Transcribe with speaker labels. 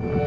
Speaker 1: you